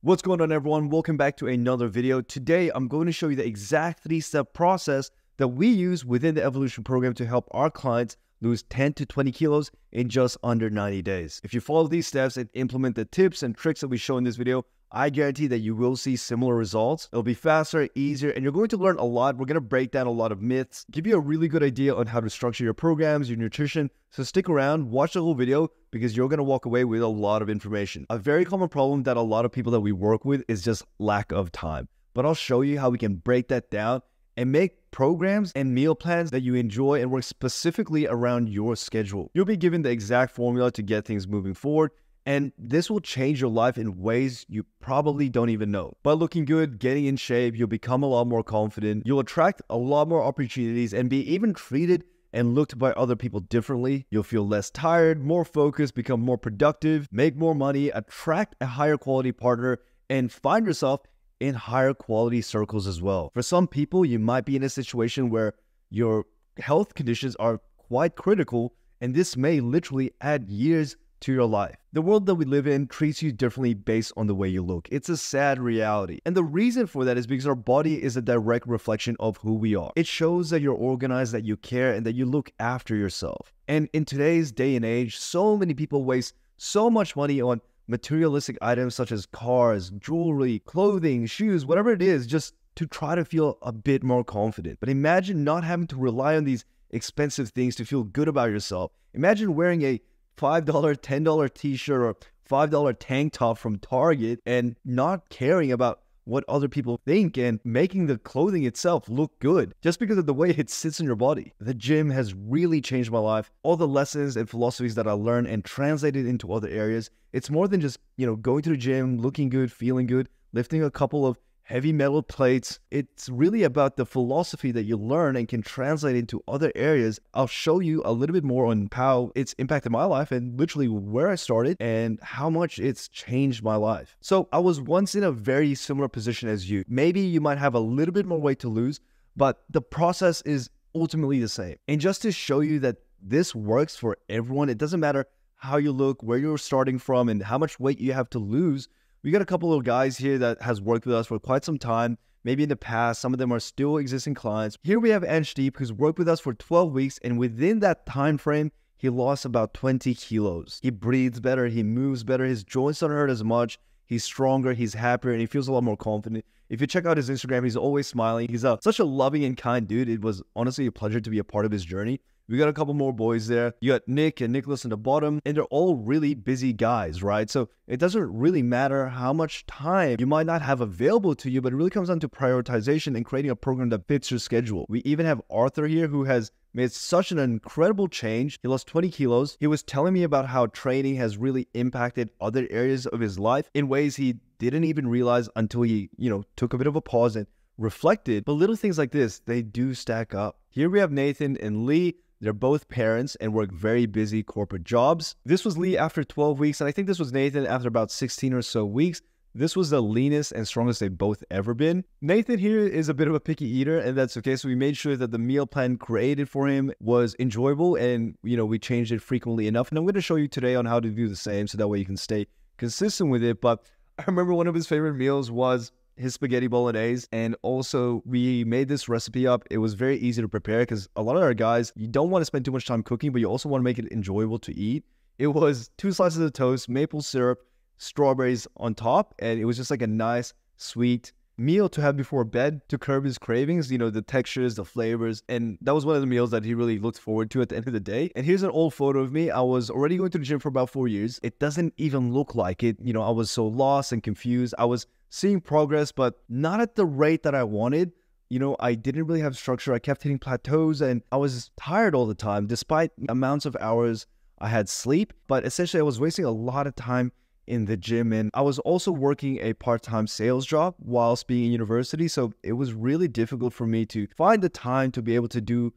What's going on everyone? Welcome back to another video. Today, I'm going to show you the exact three-step process that we use within the Evolution program to help our clients lose 10 to 20 kilos in just under 90 days. If you follow these steps and implement the tips and tricks that we show in this video, I guarantee that you will see similar results. It'll be faster, easier, and you're going to learn a lot. We're going to break down a lot of myths, give you a really good idea on how to structure your programs, your nutrition. So stick around, watch the whole video because you're going to walk away with a lot of information. A very common problem that a lot of people that we work with is just lack of time. But I'll show you how we can break that down and make programs and meal plans that you enjoy and work specifically around your schedule. You'll be given the exact formula to get things moving forward and this will change your life in ways you probably don't even know. By looking good, getting in shape, you'll become a lot more confident. You'll attract a lot more opportunities and be even treated and looked by other people differently. You'll feel less tired, more focused, become more productive, make more money, attract a higher quality partner, and find yourself in higher quality circles as well. For some people, you might be in a situation where your health conditions are quite critical, and this may literally add years to your life. The world that we live in treats you differently based on the way you look. It's a sad reality. And the reason for that is because our body is a direct reflection of who we are. It shows that you're organized, that you care, and that you look after yourself. And in today's day and age, so many people waste so much money on materialistic items such as cars, jewelry, clothing, shoes, whatever it is, just to try to feel a bit more confident. But imagine not having to rely on these expensive things to feel good about yourself. Imagine wearing a $5, $10 t shirt or $5 tank top from Target and not caring about what other people think and making the clothing itself look good just because of the way it sits in your body. The gym has really changed my life. All the lessons and philosophies that I learned and translated into other areas. It's more than just, you know, going to the gym, looking good, feeling good, lifting a couple of heavy metal plates. It's really about the philosophy that you learn and can translate into other areas. I'll show you a little bit more on how it's impacted my life and literally where I started and how much it's changed my life. So I was once in a very similar position as you. Maybe you might have a little bit more weight to lose, but the process is ultimately the same. And just to show you that this works for everyone, it doesn't matter how you look, where you're starting from, and how much weight you have to lose we got a couple of guys here that has worked with us for quite some time. Maybe in the past, some of them are still existing clients. Here we have Anshdeep, who's worked with us for 12 weeks, and within that time frame, he lost about 20 kilos. He breathes better, he moves better, his joints don't hurt as much, he's stronger, he's happier, and he feels a lot more confident. If you check out his Instagram, he's always smiling. He's a, such a loving and kind dude. It was honestly a pleasure to be a part of his journey. We got a couple more boys there. You got Nick and Nicholas in the bottom, and they're all really busy guys, right? So it doesn't really matter how much time you might not have available to you, but it really comes down to prioritization and creating a program that fits your schedule. We even have Arthur here who has made such an incredible change. He lost 20 kilos. He was telling me about how training has really impacted other areas of his life in ways he didn't even realize until he, you know, took a bit of a pause and reflected. But little things like this, they do stack up. Here we have Nathan and Lee they're both parents and work very busy corporate jobs. This was Lee after 12 weeks, and I think this was Nathan after about 16 or so weeks. This was the leanest and strongest they've both ever been. Nathan here is a bit of a picky eater, and that's okay. So we made sure that the meal plan created for him was enjoyable, and you know we changed it frequently enough. And I'm going to show you today on how to do the same, so that way you can stay consistent with it. But I remember one of his favorite meals was his spaghetti bolognese. And also, we made this recipe up. It was very easy to prepare because a lot of our guys, you don't want to spend too much time cooking, but you also want to make it enjoyable to eat. It was two slices of toast, maple syrup, strawberries on top, and it was just like a nice, sweet meal to have before bed to curb his cravings, you know, the textures, the flavors. And that was one of the meals that he really looked forward to at the end of the day. And here's an old photo of me. I was already going to the gym for about four years. It doesn't even look like it. You know, I was so lost and confused. I was seeing progress, but not at the rate that I wanted. You know, I didn't really have structure. I kept hitting plateaus and I was tired all the time, despite amounts of hours I had sleep. But essentially, I was wasting a lot of time in the gym. And I was also working a part time sales job whilst being in university. So it was really difficult for me to find the time to be able to do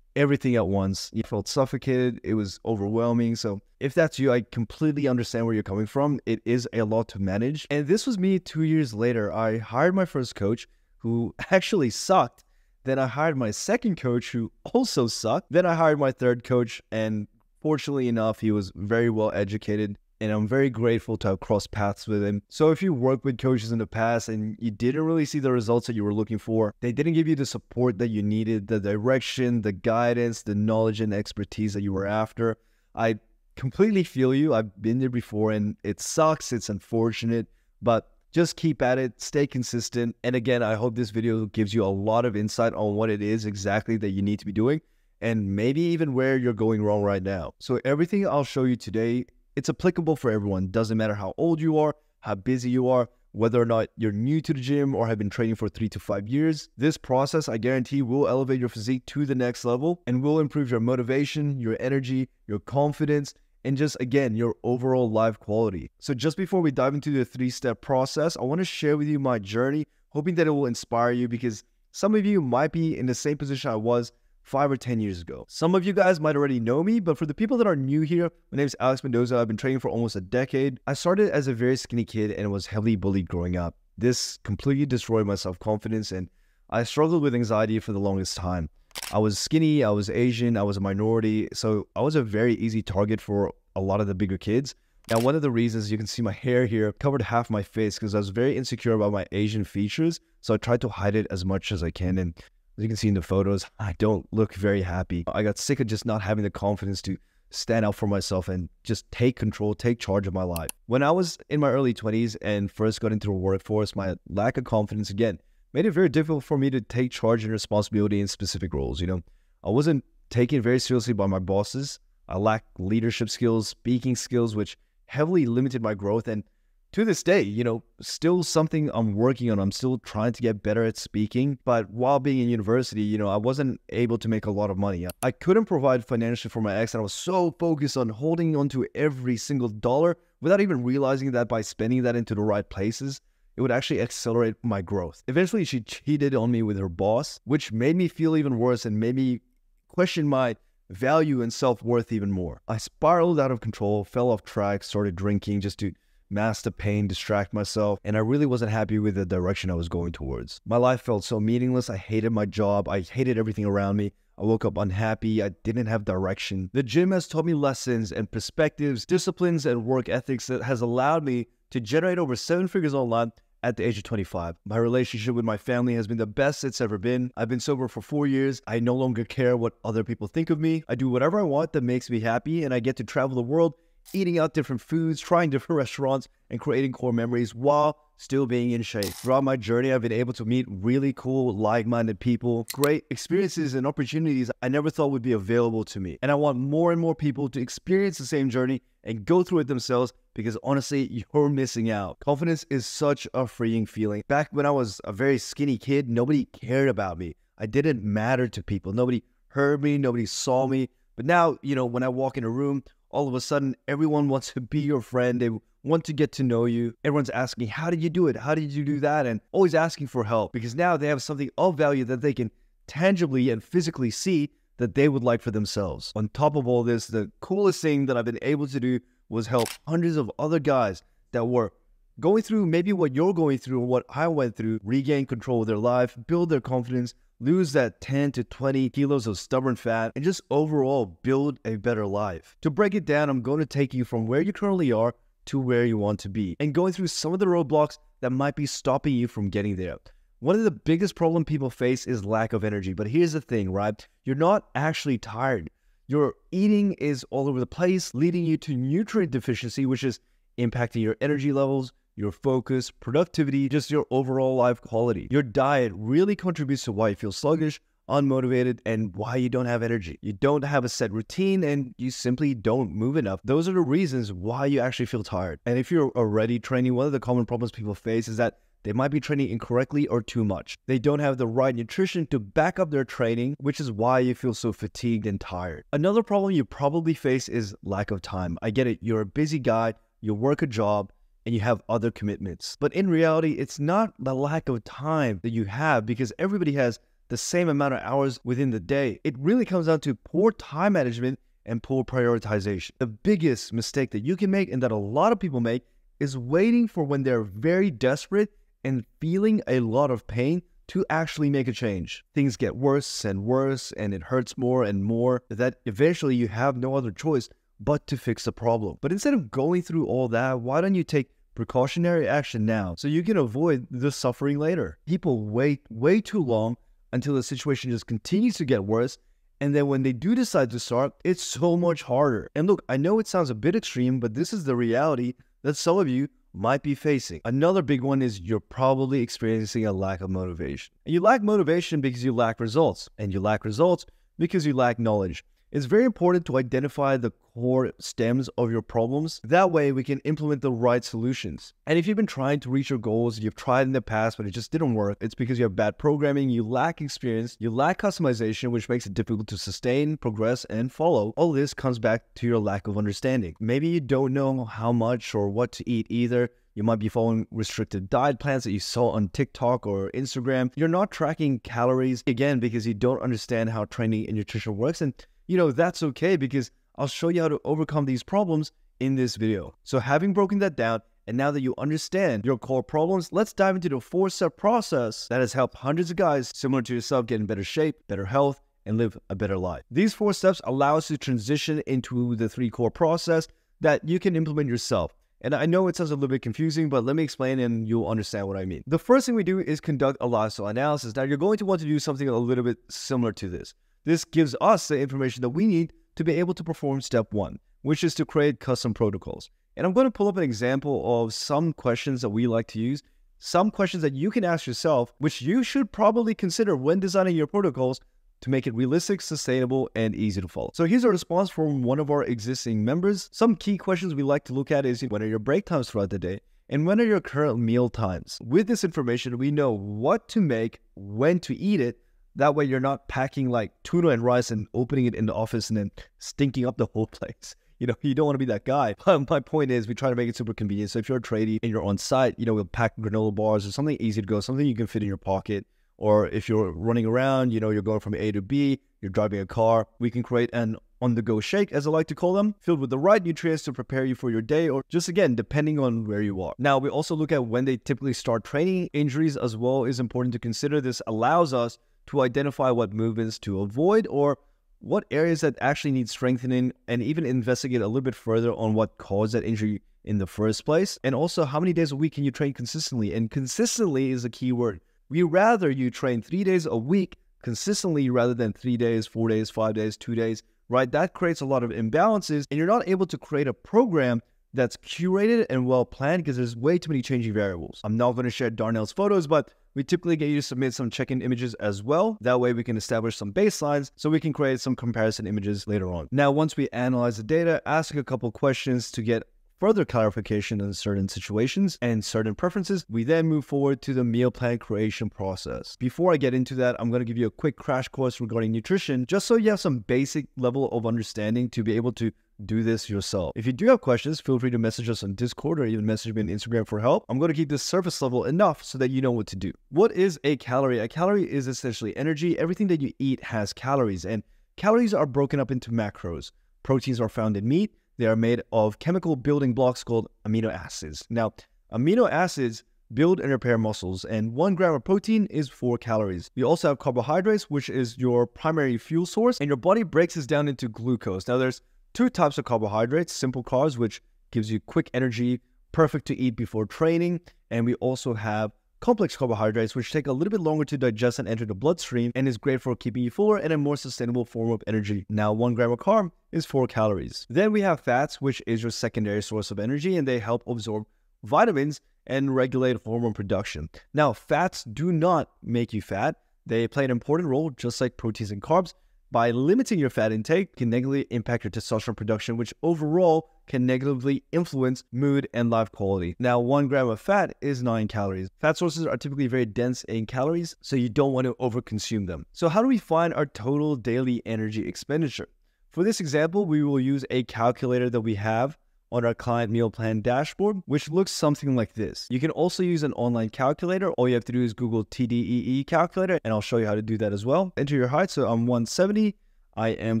everything at once. You felt suffocated. It was overwhelming. So if that's you, I completely understand where you're coming from. It is a lot to manage. And this was me two years later. I hired my first coach who actually sucked. Then I hired my second coach who also sucked. Then I hired my third coach and fortunately enough, he was very well educated and I'm very grateful to have crossed paths with him. So if you worked with coaches in the past and you didn't really see the results that you were looking for, they didn't give you the support that you needed, the direction, the guidance, the knowledge and expertise that you were after, I completely feel you. I've been there before and it sucks, it's unfortunate, but just keep at it, stay consistent. And again, I hope this video gives you a lot of insight on what it is exactly that you need to be doing and maybe even where you're going wrong right now. So everything I'll show you today, it's applicable for everyone. Doesn't matter how old you are, how busy you are, whether or not you're new to the gym or have been training for three to five years. This process, I guarantee, will elevate your physique to the next level and will improve your motivation, your energy, your confidence, and just again, your overall life quality. So, just before we dive into the three step process, I want to share with you my journey, hoping that it will inspire you because some of you might be in the same position I was five or 10 years ago. Some of you guys might already know me, but for the people that are new here, my name is Alex Mendoza. I've been training for almost a decade. I started as a very skinny kid and was heavily bullied growing up. This completely destroyed my self confidence and I struggled with anxiety for the longest time. I was skinny, I was Asian, I was a minority, so I was a very easy target for a lot of the bigger kids. Now, one of the reasons you can see my hair here covered half my face because I was very insecure about my Asian features. So I tried to hide it as much as I can. And as you can see in the photos, I don't look very happy. I got sick of just not having the confidence to stand out for myself and just take control, take charge of my life. When I was in my early 20s and first got into the workforce, my lack of confidence again made it very difficult for me to take charge and responsibility in specific roles. You know, I wasn't taken very seriously by my bosses. I lacked leadership skills, speaking skills, which heavily limited my growth. And to this day, you know, still something I'm working on. I'm still trying to get better at speaking. But while being in university, you know, I wasn't able to make a lot of money. I couldn't provide financially for my ex, and I was so focused on holding onto every single dollar without even realizing that by spending that into the right places, it would actually accelerate my growth. Eventually, she cheated on me with her boss, which made me feel even worse and made me question my value and self worth even more. I spiraled out of control, fell off track, started drinking just to mask the pain, distract myself, and I really wasn't happy with the direction I was going towards. My life felt so meaningless. I hated my job, I hated everything around me. I woke up unhappy. I didn't have direction. The gym has taught me lessons and perspectives, disciplines, and work ethics that has allowed me to generate over seven figures online at the age of 25. My relationship with my family has been the best it's ever been. I've been sober for four years. I no longer care what other people think of me. I do whatever I want that makes me happy, and I get to travel the world eating out different foods, trying different restaurants, and creating core memories while still being in shape. Throughout my journey, I've been able to meet really cool, like minded people, great experiences and opportunities I never thought would be available to me. And I want more and more people to experience the same journey and go through it themselves because honestly, you're missing out. Confidence is such a freeing feeling. Back when I was a very skinny kid, nobody cared about me. I didn't matter to people. Nobody heard me, nobody saw me. But now, you know, when I walk in a room, all of a sudden everyone wants to be your friend. They want to get to know you. Everyone's asking, How did you do it? How did you do that? And always asking for help because now they have something of value that they can tangibly and physically see that they would like for themselves. On top of all this, the coolest thing that I've been able to do was help hundreds of other guys that were going through maybe what you're going through and what I went through, regain control of their life, build their confidence, lose that 10 to 20 kilos of stubborn fat, and just overall build a better life. To break it down, I'm going to take you from where you currently are to where you want to be and going through some of the roadblocks that might be stopping you from getting there. One of the biggest problem people face is lack of energy. But here's the thing, right? You're not actually tired. Your eating is all over the place, leading you to nutrient deficiency, which is impacting your energy levels, your focus, productivity, just your overall life quality. Your diet really contributes to why you feel sluggish, unmotivated, and why you don't have energy. You don't have a set routine and you simply don't move enough. Those are the reasons why you actually feel tired. And if you're already training, one of the common problems people face is that they might be training incorrectly or too much. They don't have the right nutrition to back up their training, which is why you feel so fatigued and tired. Another problem you probably face is lack of time. I get it, you're a busy guy, you work a job, and you have other commitments. But in reality, it's not the lack of time that you have because everybody has the same amount of hours within the day. It really comes down to poor time management and poor prioritization. The biggest mistake that you can make and that a lot of people make is waiting for when they're very desperate and feeling a lot of pain to actually make a change. Things get worse and worse and it hurts more and more that eventually you have no other choice but to fix the problem. But instead of going through all that, why don't you take precautionary action now so you can avoid the suffering later? People wait way too long until the situation just continues to get worse. And then when they do decide to start, it's so much harder. And look, I know it sounds a bit extreme, but this is the reality that some of you might be facing. Another big one is you're probably experiencing a lack of motivation. And you lack motivation because you lack results, and you lack results because you lack knowledge. It's very important to identify the core stems of your problems. That way, we can implement the right solutions. And if you've been trying to reach your goals, you've tried in the past, but it just didn't work, it's because you have bad programming, you lack experience, you lack customization, which makes it difficult to sustain, progress, and follow. All this comes back to your lack of understanding. Maybe you don't know how much or what to eat either. You might be following restricted diet plans that you saw on TikTok or Instagram. You're not tracking calories again because you don't understand how training and nutrition works. And you know, that's okay because I'll show you how to overcome these problems in this video. So having broken that down, and now that you understand your core problems, let's dive into the four-step process that has helped hundreds of guys similar to yourself get in better shape, better health, and live a better life. These four steps allow us to transition into the three core process that you can implement yourself. And I know it sounds a little bit confusing, but let me explain and you'll understand what I mean. The first thing we do is conduct a lifestyle analysis. Now, you're going to want to do something a little bit similar to this. This gives us the information that we need to be able to perform step one, which is to create custom protocols. And I'm going to pull up an example of some questions that we like to use, some questions that you can ask yourself, which you should probably consider when designing your protocols to make it realistic, sustainable, and easy to follow. So here's a response from one of our existing members. Some key questions we like to look at is when are your break times throughout the day? And when are your current meal times? With this information, we know what to make, when to eat it, that way, you're not packing like tuna and rice and opening it in the office and then stinking up the whole place. You know, you don't want to be that guy. But my point is, we try to make it super convenient. So if you're a tradie and you're on site, you know, we'll pack granola bars or something easy to go, something you can fit in your pocket. Or if you're running around, you know, you're going from A to B, you're driving a car, we can create an on the go shake, as I like to call them, filled with the right nutrients to prepare you for your day, or just again, depending on where you are. Now, we also look at when they typically start training. Injuries as well is important to consider. This allows us to identify what movements to avoid or what areas that actually need strengthening and even investigate a little bit further on what caused that injury in the first place. And also, how many days a week can you train consistently? And consistently is a key word. We rather you train three days a week consistently rather than three days, four days, five days, two days, right? That creates a lot of imbalances, and you're not able to create a program that's curated and well planned because there's way too many changing variables. I'm not going to share Darnell's photos, but we typically get you to submit some check-in images as well. That way we can establish some baselines so we can create some comparison images later on. Now, once we analyze the data, ask a couple questions to get further clarification in certain situations and certain preferences, we then move forward to the meal plan creation process. Before I get into that, I'm going to give you a quick crash course regarding nutrition, just so you have some basic level of understanding to be able to do this yourself. If you do have questions, feel free to message us on Discord or even message me on Instagram for help. I'm going to keep this surface level enough so that you know what to do. What is a calorie? A calorie is essentially energy. Everything that you eat has calories, and calories are broken up into macros. Proteins are found in meat. They are made of chemical building blocks called amino acids. Now, amino acids build and repair muscles, and one gram of protein is four calories. You also have carbohydrates, which is your primary fuel source, and your body breaks this down into glucose. Now, there's two types of carbohydrates simple carbs, which gives you quick energy, perfect to eat before training. And we also have complex carbohydrates, which take a little bit longer to digest and enter the bloodstream and is great for keeping you fuller and a more sustainable form of energy. Now, one gram of carb is four calories. Then we have fats, which is your secondary source of energy, and they help absorb vitamins and regulate hormone production. Now, fats do not make you fat. They play an important role, just like proteins and carbs, by limiting your fat intake can negatively impact your testosterone production, which overall can negatively influence mood and life quality. Now, one gram of fat is nine calories. Fat sources are typically very dense in calories, so you don't want to overconsume them. So, how do we find our total daily energy expenditure? For this example, we will use a calculator that we have on our client meal plan dashboard, which looks something like this. You can also use an online calculator. All you have to do is Google TDEE calculator, and I'll show you how to do that as well. Enter your height. So I'm 170. I am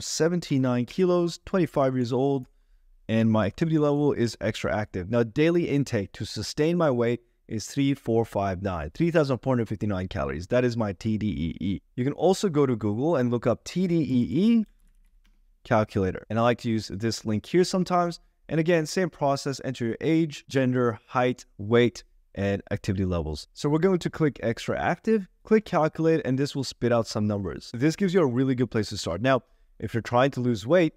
79 kilos, 25 years old, and my activity level is extra active. Now, daily intake to sustain my weight is 3459, 3,459 calories. That is my TDEE. You can also go to Google and look up TDEE calculator. And I like to use this link here sometimes. And again, same process, enter your age, gender, height, weight, and activity levels. So we're going to click extra active, click calculate, and this will spit out some numbers. This gives you a really good place to start. Now, if you're trying to lose weight,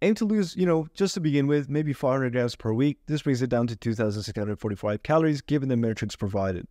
aim to lose, you know, just to begin with, maybe 500 grams per week. This brings it down to 2,645 calories given the metrics provided.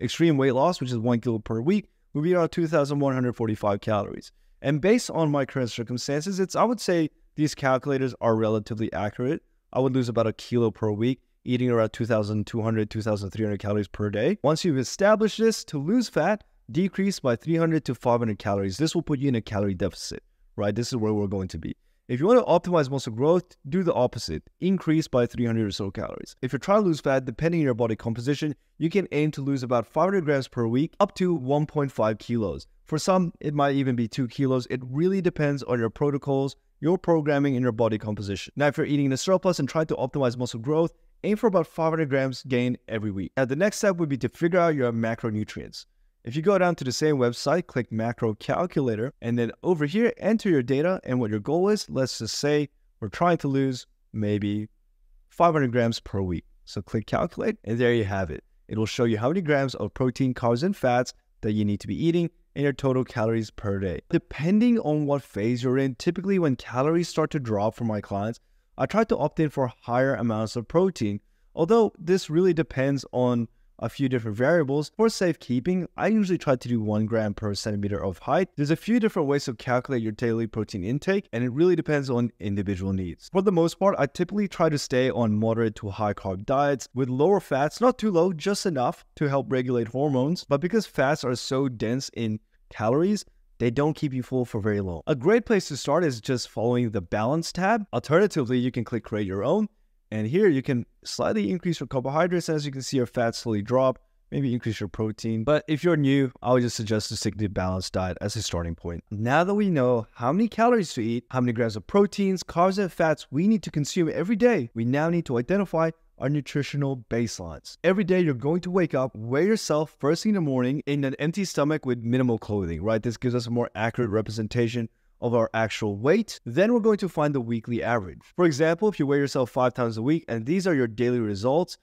Extreme weight loss, which is one kilo per week, would be around 2,145 calories. And based on my current circumstances, it's I would say these calculators are relatively accurate. I would lose about a kilo per week, eating around 2,200, 2,300 calories per day. Once you've established this, to lose fat, decrease by 300 to 500 calories. This will put you in a calorie deficit, right? This is where we're going to be. If you want to optimize muscle growth, do the opposite. Increase by 300 or so calories. If you're trying to lose fat, depending on your body composition, you can aim to lose about 500 grams per week up to 1.5 kilos. For some, it might even be 2 kilos. It really depends on your protocols, your programming, and your body composition. Now, if you're eating in a surplus and trying to optimize muscle growth, aim for about 500 grams gain every week. Now, the next step would be to figure out your macronutrients. If you go down to the same website, click macro calculator, and then over here, enter your data and what your goal is. Let's just say we're trying to lose maybe 500 grams per week. So click calculate, and there you have it. It will show you how many grams of protein, carbs, and fats that you need to be eating and your total calories per day. Depending on what phase you're in, typically when calories start to drop for my clients, I try to opt in for higher amounts of protein, although this really depends on a few different variables. For safekeeping, I usually try to do one gram per centimeter of height. There's a few different ways to calculate your daily protein intake, and it really depends on individual needs. For the most part, I typically try to stay on moderate to high carb diets with lower fats, not too low, just enough to help regulate hormones. But because fats are so dense in calories, they don't keep you full for very long. A great place to start is just following the balance tab. Alternatively, you can click create your own and here you can slightly increase your carbohydrates. As you can see, your fats slowly drop, maybe increase your protein. But if you're new, I would just suggest to stick to a balanced diet as a starting point. Now that we know how many calories to eat, how many grams of proteins, carbs, and fats we need to consume every day, we now need to identify our nutritional baselines. Every day you're going to wake up, weigh yourself first thing in the morning in an empty stomach with minimal clothing, right? This gives us a more accurate representation of our actual weight. Then we're going to find the weekly average. For example, if you weigh yourself five times a week and these are your daily results,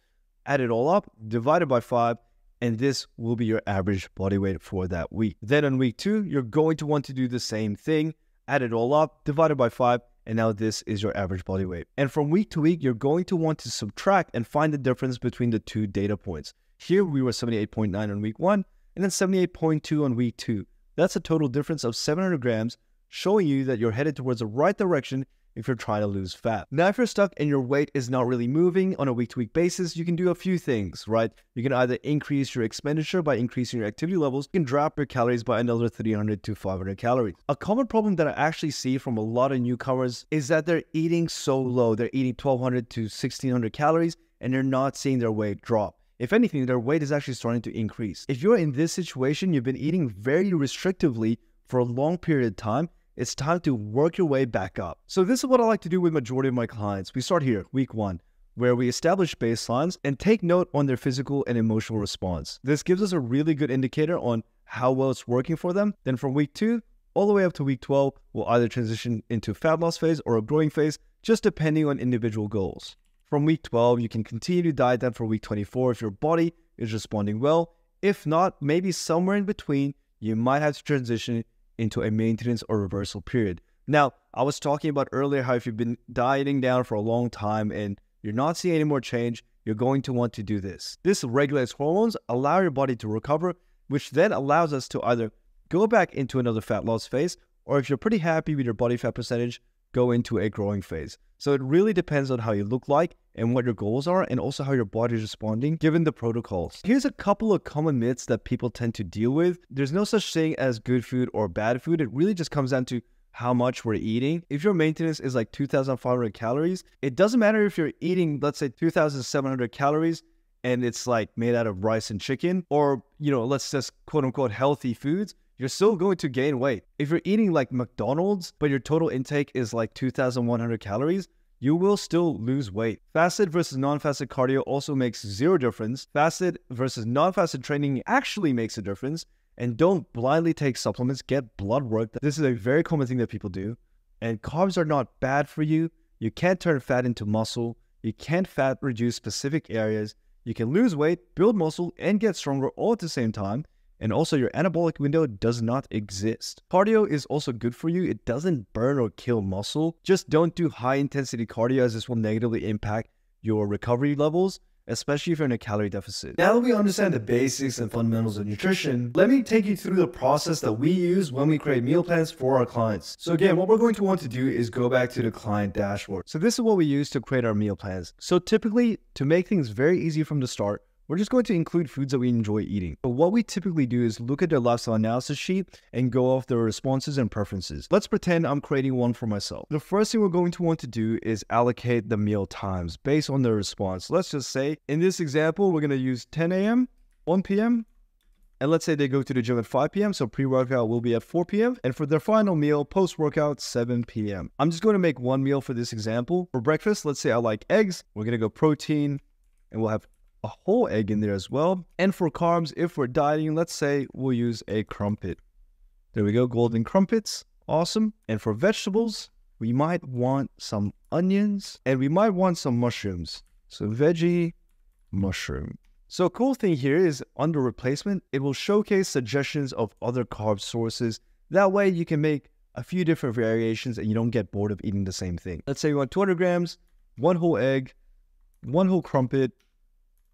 add it all up, divide it by five, and this will be your average body weight for that week. Then on week two, you're going to want to do the same thing, add it all up, divide it by five, and now this is your average body weight. And from week to week, you're going to want to subtract and find the difference between the two data points. Here we were 78.9 on week one, and then 78.2 on week two. That's a total difference of 700 grams showing you that you're headed towards the right direction if you're trying to lose fat. Now, if you're stuck and your weight is not really moving on a week to week basis, you can do a few things, right? You can either increase your expenditure by increasing your activity levels, you can drop your calories by another 300 to 500 calories. A common problem that I actually see from a lot of newcomers is that they're eating so low. They're eating 1200 to 1600 calories and they're not seeing their weight drop. If anything, their weight is actually starting to increase. If you're in this situation, you've been eating very restrictively for a long period of time, it's time to work your way back up. So this is what I like to do with majority of my clients. We start here, week one, where we establish baselines and take note on their physical and emotional response. This gives us a really good indicator on how well it's working for them. Then from week two, all the way up to week 12, we'll either transition into fat loss phase or a growing phase, just depending on individual goals. From week 12, you can continue to diet down for week 24 if your body is responding well. If not, maybe somewhere in between, you might have to transition into a maintenance or reversal period. Now, I was talking about earlier how if you've been dieting down for a long time and you're not seeing any more change, you're going to want to do this. This regulates hormones, allow your body to recover, which then allows us to either go back into another fat loss phase, or if you're pretty happy with your body fat percentage, go into a growing phase. So it really depends on how you look like and what your goals are, and also how your body is responding given the protocols. Here's a couple of common myths that people tend to deal with. There's no such thing as good food or bad food. It really just comes down to how much we're eating. If your maintenance is like 2,500 calories, it doesn't matter if you're eating, let's say, 2,700 calories and it's like made out of rice and chicken, or, you know, let's just quote unquote healthy foods you're still going to gain weight. If you're eating like McDonald's, but your total intake is like 2,100 calories, you will still lose weight. Fasted versus non fasted cardio also makes zero difference. Fasted versus non fasted training actually makes a difference. And don't blindly take supplements, get blood work. This is a very common thing that people do. And carbs are not bad for you. You can't turn fat into muscle. You can't fat reduce specific areas. You can lose weight, build muscle, and get stronger all at the same time. And also, your anabolic window does not exist. Cardio is also good for you. It doesn't burn or kill muscle. Just don't do high intensity cardio as this will negatively impact your recovery levels especially if you're in a calorie deficit. Now that we understand the basics and fundamentals of nutrition, let me take you through the process that we use when we create meal plans for our clients. So again, what we're going to want to do is go back to the client dashboard. So this is what we use to create our meal plans. So typically, to make things very easy from the start, we're just going to include foods that we enjoy eating. But what we typically do is look at their lifestyle analysis sheet and go off their responses and preferences. Let's pretend I'm creating one for myself. The first thing we're going to want to do is allocate the meal times based on their response. Let's just say in this example, we're going to use 10 a.m., 1 p.m., and let's say they go to the gym at 5 p.m., so pre workout will be at 4 p.m. And for their final meal, post workout, 7 p.m. I'm just going to make one meal for this example. For breakfast, let's say I like eggs. We're going to go protein, and we'll have a whole egg in there as well. And for carbs, if we're dieting, let's say we'll use a crumpet. There we go, golden crumpets. Awesome. And for vegetables, we might want some onions and we might want some mushrooms. So veggie, mushroom. So cool thing here is under replacement, it will showcase suggestions of other carb sources. That way you can make a few different variations and you don't get bored of eating the same thing. Let's say you want 200 grams, one whole egg, one whole crumpet,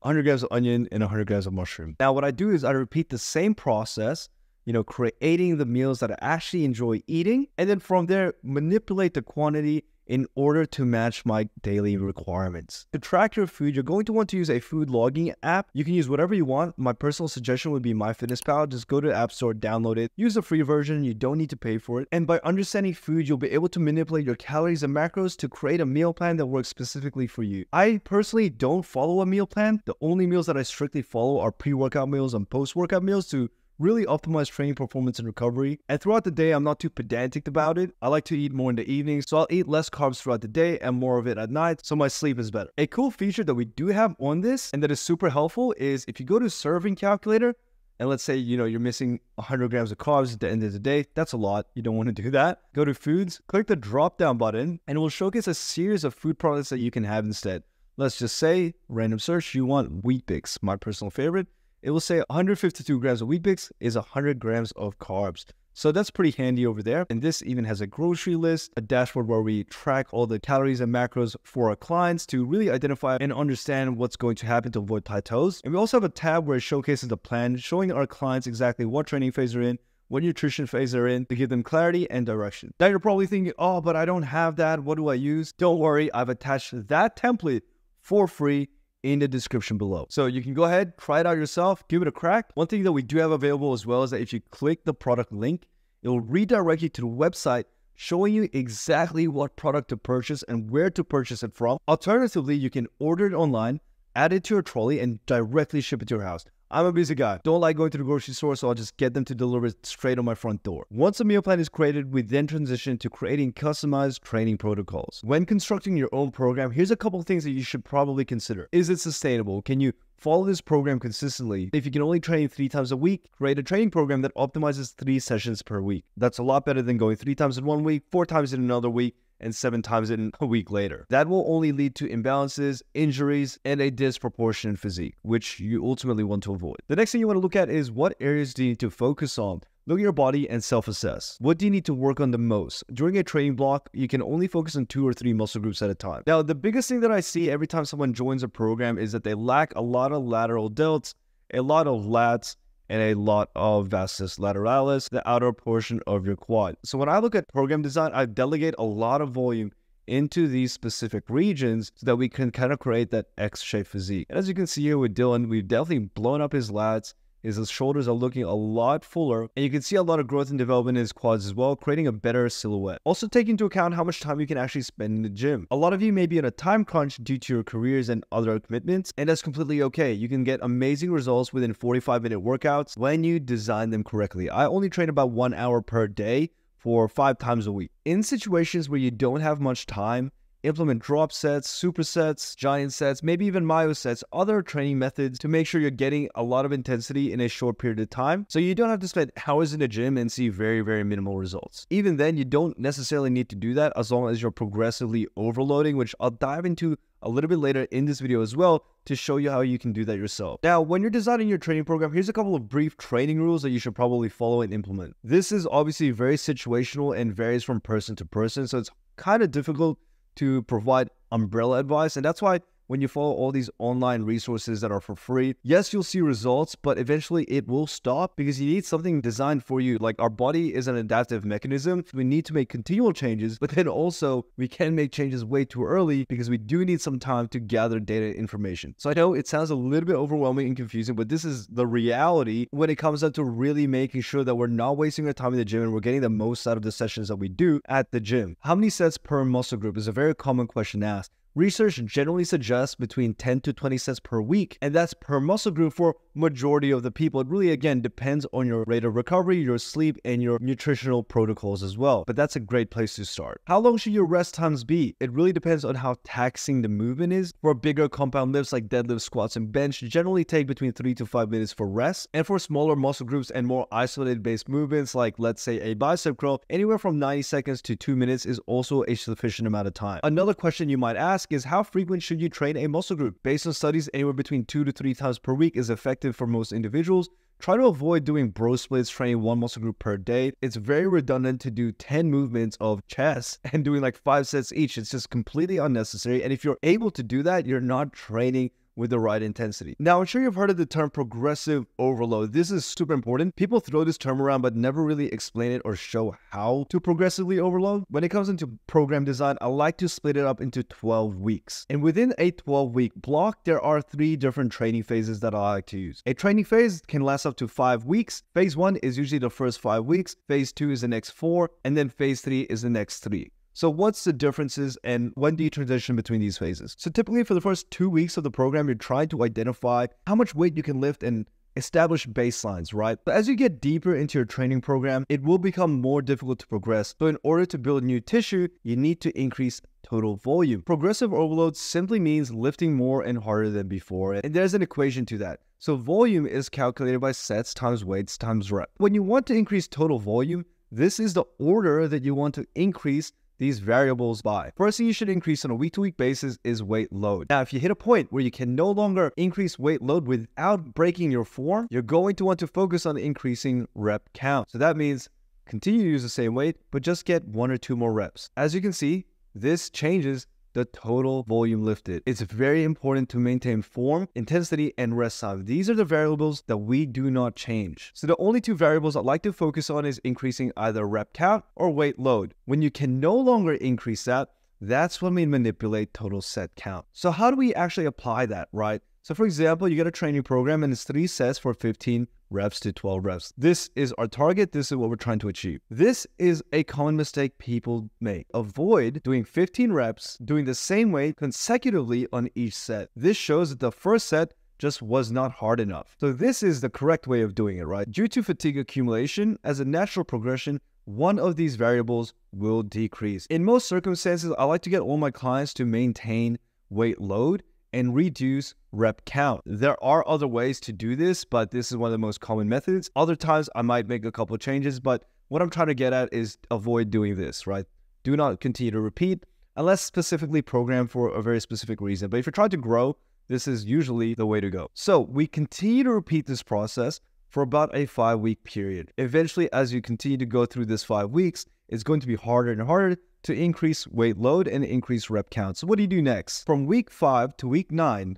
100 grams of onion and 100 grams of mushroom. Now, what I do is I repeat the same process, you know, creating the meals that I actually enjoy eating, and then from there, manipulate the quantity in order to match my daily requirements. To track your food, you're going to want to use a food logging app. You can use whatever you want. My personal suggestion would be MyFitnessPal. Just go to the App Store, download it, use the free version. You don't need to pay for it. And by understanding food, you'll be able to manipulate your calories and macros to create a meal plan that works specifically for you. I personally don't follow a meal plan. The only meals that I strictly follow are pre-workout meals and post-workout meals to really optimize training performance and recovery. And throughout the day, I'm not too pedantic about it. I like to eat more in the evening, so I'll eat less carbs throughout the day and more of it at night, so my sleep is better. A cool feature that we do have on this and that is super helpful is if you go to serving calculator, and let's say you know you're missing 100 grams of carbs at the end of the day that's a lot you don't want to do that go to foods click the drop down button and it will showcase a series of food products that you can have instead let's just say random search you want Weet-Bix my personal favorite it will say 152 grams of Weet-Bix is 100 grams of carbs. So that's pretty handy over there. And this even has a grocery list, a dashboard where we track all the calories and macros for our clients to really identify and understand what's going to happen to avoid plateaus. And we also have a tab where it showcases the plan, showing our clients exactly what training phase they're in, what nutrition phase they're in to give them clarity and direction. Now you're probably thinking, oh, but I don't have that. What do I use? Don't worry, I've attached that template for free in the description below. So you can go ahead, try it out yourself, give it a crack. One thing that we do have available as well is that if you click the product link, it will redirect you to the website showing you exactly what product to purchase and where to purchase it from. Alternatively, you can order it online, add it to your trolley, and directly ship it to your house. I'm a busy guy. Don't like going to the grocery store, so I'll just get them to deliver it straight on my front door. Once a meal plan is created, we then transition to creating customized training protocols. When constructing your own program, here's a couple things that you should probably consider. Is it sustainable? Can you follow this program consistently? If you can only train three times a week, create a training program that optimizes three sessions per week. That's a lot better than going three times in one week, four times in another week, and seven times in a week later. That will only lead to imbalances, injuries, and a disproportionate physique, which you ultimately want to avoid. The next thing you want to look at is what areas do you need to focus on? Look at your body and self assess. What do you need to work on the most? During a training block, you can only focus on two or three muscle groups at a time. Now, the biggest thing that I see every time someone joins a program is that they lack a lot of lateral delts, a lot of lats, and a lot of vastus lateralis, the outer portion of your quad. So when I look at program design, I delegate a lot of volume into these specific regions so that we can kind of create that X-shaped physique. And as you can see here with Dylan, we've definitely blown up his lats his shoulders are looking a lot fuller, and you can see a lot of growth and development in his quads as well, creating a better silhouette. Also take into account how much time you can actually spend in the gym. A lot of you may be in a time crunch due to your careers and other commitments, and that's completely okay. You can get amazing results within 45 minute workouts when you design them correctly. I only train about one hour per day for five times a week. In situations where you don't have much time, implement drop sets, supersets, giant sets, maybe even myo sets, other training methods to make sure you're getting a lot of intensity in a short period of time. So you don't have to spend hours in the gym and see very, very minimal results. Even then, you don't necessarily need to do that as long as you're progressively overloading, which I'll dive into a little bit later in this video as well to show you how you can do that yourself. Now, when you're designing your training program, here's a couple of brief training rules that you should probably follow and implement. This is obviously very situational and varies from person to person, so it's kind of difficult to provide umbrella advice, and that's why when you follow all these online resources that are for free, yes, you'll see results, but eventually it will stop because you need something designed for you. Like our body is an adaptive mechanism. We need to make continual changes, but then also we can make changes way too early because we do need some time to gather data and information. So I know it sounds a little bit overwhelming and confusing, but this is the reality when it comes down to really making sure that we're not wasting our time in the gym and we're getting the most out of the sessions that we do at the gym. How many sets per muscle group is a very common question asked. Research generally suggests between 10 to 20 sets per week, and that's per muscle group for majority of the people. It really, again, depends on your rate of recovery, your sleep, and your nutritional protocols as well. But that's a great place to start. How long should your rest times be? It really depends on how taxing the movement is. For bigger compound lifts like deadlift, squats, and bench, generally take between 3 to 5 minutes for rest. And for smaller muscle groups and more isolated based movements like, let's say, a bicep curl, anywhere from 90 seconds to 2 minutes is also a sufficient amount of time. Another question you might ask is how frequent should you train a muscle group? Based on studies, anywhere between two to three times per week is effective for most individuals. Try to avoid doing bro splits, training one muscle group per day. It's very redundant to do 10 movements of chest and doing like five sets each. It's just completely unnecessary. And if you're able to do that, you're not training with the right intensity. Now, I'm sure you've heard of the term progressive overload. This is super important. People throw this term around but never really explain it or show how to progressively overload. When it comes into program design, I like to split it up into 12 weeks. And within a 12 week block, there are three different training phases that I like to use. A training phase can last up to five weeks. Phase one is usually the first five weeks. Phase two is the next four. And then phase three is the next three. So what's the differences and when do you transition between these phases? So typically for the first two weeks of the program, you're trying to identify how much weight you can lift and establish baselines, right? But as you get deeper into your training program, it will become more difficult to progress. So in order to build new tissue, you need to increase total volume. Progressive overload simply means lifting more and harder than before. And there's an equation to that. So volume is calculated by sets times weights times rep. When you want to increase total volume, this is the order that you want to increase these variables by. First thing you should increase on a week to week basis is weight load. Now, if you hit a point where you can no longer increase weight load without breaking your form, you're going to want to focus on increasing rep count. So that means continue to use the same weight, but just get one or two more reps. As you can see, this changes the total volume lifted. It's very important to maintain form, intensity, and rest time. These are the variables that we do not change. So the only two variables I'd like to focus on is increasing either rep count or weight load. When you can no longer increase that, that's when we manipulate total set count. So how do we actually apply that, right? So for example, you get a training program and it's three sets for 15 reps to 12 reps. This is our target. This is what we're trying to achieve. This is a common mistake people make. Avoid doing 15 reps, doing the same way consecutively on each set. This shows that the first set just was not hard enough. So this is the correct way of doing it, right? Due to fatigue accumulation, as a natural progression, one of these variables will decrease. In most circumstances, I like to get all my clients to maintain weight load and reduce rep count. There are other ways to do this, but this is one of the most common methods. Other times I might make a couple changes, but what I'm trying to get at is avoid doing this, right? Do not continue to repeat unless specifically programmed for a very specific reason. But if you're trying to grow, this is usually the way to go. So we continue to repeat this process for about a five week period. Eventually, as you continue to go through this five weeks, it's going to be harder and harder to increase weight load and increase rep count. So what do you do next? From week five to week nine,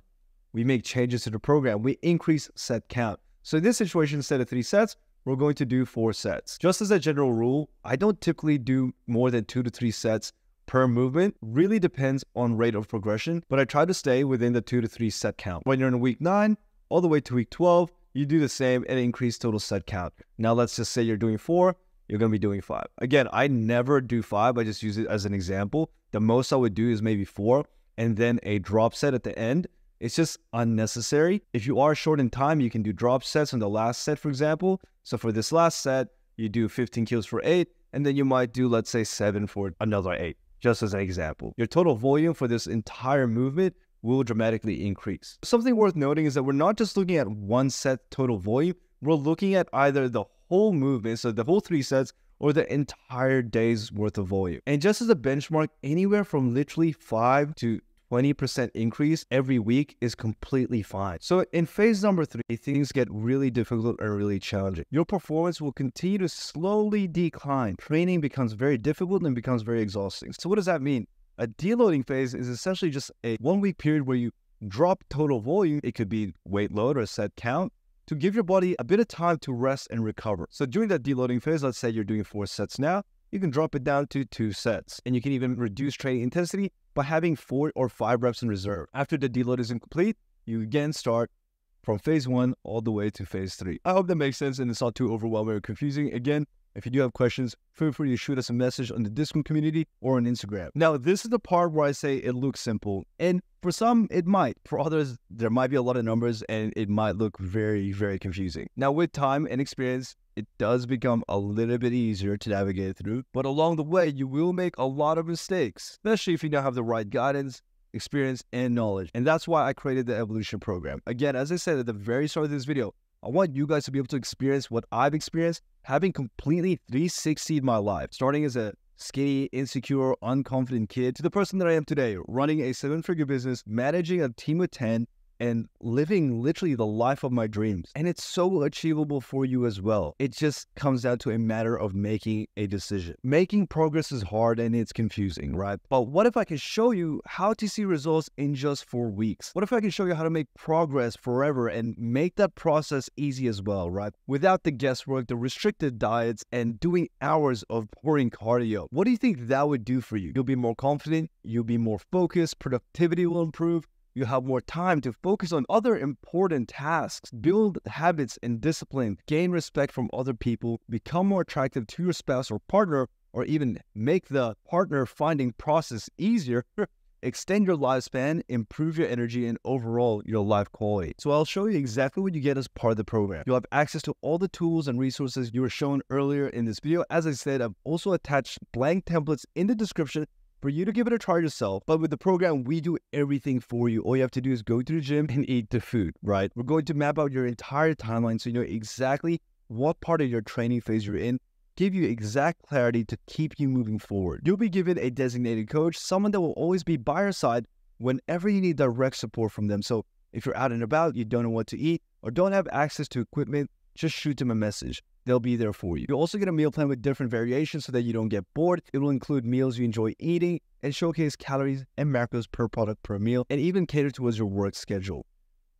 we make changes to the program. We increase set count. So in this situation, instead of three sets, we're going to do four sets. Just as a general rule, I don't typically do more than two to three sets per movement. Really depends on rate of progression, but I try to stay within the two to three set count. When you're in week nine, all the way to week 12, you do the same and increase total set count. Now let's just say you're doing four, you're going to be doing five. Again, I never do five. I just use it as an example. The most I would do is maybe four and then a drop set at the end. It's just unnecessary. If you are short in time, you can do drop sets on the last set, for example. So for this last set, you do 15 kilos for eight, and then you might do, let's say, seven for another eight just as an example. Your total volume for this entire movement will dramatically increase. Something worth noting is that we're not just looking at one set total volume, we're looking at either the whole movement, so the whole three sets, or the entire day's worth of volume. And just as a benchmark, anywhere from literally 5 to 20% increase every week is completely fine. So in phase number three, things get really difficult and really challenging. Your performance will continue to slowly decline. Training becomes very difficult and becomes very exhausting. So what does that mean? A deloading phase is essentially just a one week period where you drop total volume. It could be weight load or set count to give your body a bit of time to rest and recover. So during that deloading phase, let's say you're doing four sets now, you can drop it down to two sets. And you can even reduce training intensity by having four or five reps in reserve. After the deload is complete, you again start from phase one all the way to phase three. I hope that makes sense and it's not too overwhelming or confusing. Again, if you do have questions, feel free to shoot us a message on the Discord community or on Instagram. Now, this is the part where I say it looks simple. And for some, it might. For others, there might be a lot of numbers and it might look very, very confusing. Now, with time and experience, it does become a little bit easier to navigate through. But along the way, you will make a lot of mistakes, especially if you don't have the right guidance experience, and knowledge. And that's why I created the Evolution program. Again, as I said at the very start of this video, I want you guys to be able to experience what I've experienced having completely 360 my life, starting as a skinny, insecure, unconfident kid to the person that I am today, running a seven figure business, managing a team of 10, and living literally the life of my dreams. And it's so achievable for you as well. It just comes down to a matter of making a decision. Making progress is hard and it's confusing, right? But what if I can show you how to see results in just four weeks? What if I can show you how to make progress forever and make that process easy as well, right? Without the guesswork, the restricted diets, and doing hours of pouring cardio. What do you think that would do for you? You'll be more confident, you'll be more focused, productivity will improve, you have more time to focus on other important tasks, build habits and discipline, gain respect from other people, become more attractive to your spouse or partner, or even make the partner finding process easier. extend your lifespan, improve your energy, and overall your life quality. So I'll show you exactly what you get as part of the program. You'll have access to all the tools and resources you were shown earlier in this video. As I said, I've also attached blank templates in the description for you to give it a try yourself. But with the program, we do everything for you. All you have to do is go to the gym and eat the food, right? We're going to map out your entire timeline so you know exactly what part of your training phase you're in, give you exact clarity to keep you moving forward. You'll be given a designated coach, someone that will always be by your side whenever you need direct support from them. So if you're out and about, you don't know what to eat, or don't have access to equipment, just shoot them a message they'll be there for you. You'll also get a meal plan with different variations so that you don't get bored. It will include meals you enjoy eating and showcase calories and macros per product per meal, and even cater towards your work schedule.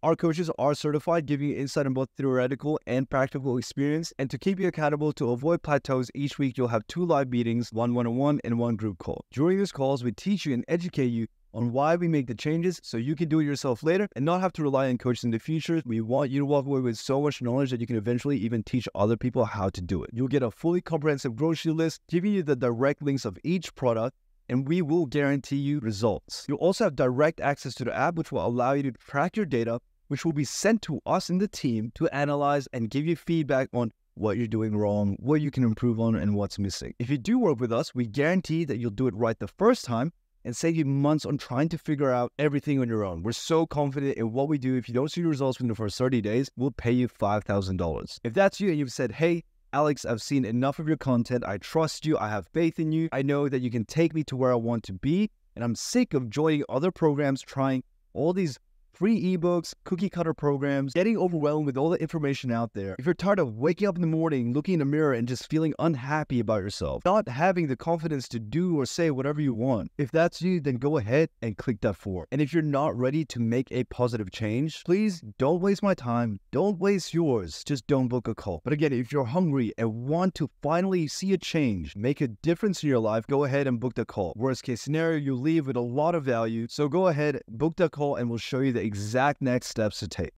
Our coaches are certified, giving you insight on both theoretical and practical experience. And to keep you accountable to avoid plateaus, each week you'll have two live meetings, one one on one and one group call. During these calls, we teach you and educate you on why we make the changes so you can do it yourself later and not have to rely on coaches in the future. We want you to walk away with so much knowledge that you can eventually even teach other people how to do it. You'll get a fully comprehensive grocery list, giving you the direct links of each product and we will guarantee you results. You'll also have direct access to the app, which will allow you to track your data, which will be sent to us in the team to analyze and give you feedback on what you're doing wrong, what you can improve on, and what's missing. If you do work with us, we guarantee that you'll do it right the first time and save you months on trying to figure out everything on your own. We're so confident in what we do. If you don't see results within the first 30 days, we'll pay you $5,000. If that's you and you've said, hey, Alex, I've seen enough of your content. I trust you. I have faith in you. I know that you can take me to where I want to be. And I'm sick of joining other programs trying all these free ebooks, cookie cutter programs, getting overwhelmed with all the information out there. If you're tired of waking up in the morning, looking in the mirror, and just feeling unhappy about yourself, not having the confidence to do or say whatever you want, if that's you, then go ahead and click that form. And if you're not ready to make a positive change, please don't waste my time. Don't waste yours. Just don't book a call. But again, if you're hungry and want to finally see a change, make a difference in your life, go ahead and book the call. Worst case scenario, you leave with a lot of value. So go ahead, book the call, and we'll show you the exact next steps to take.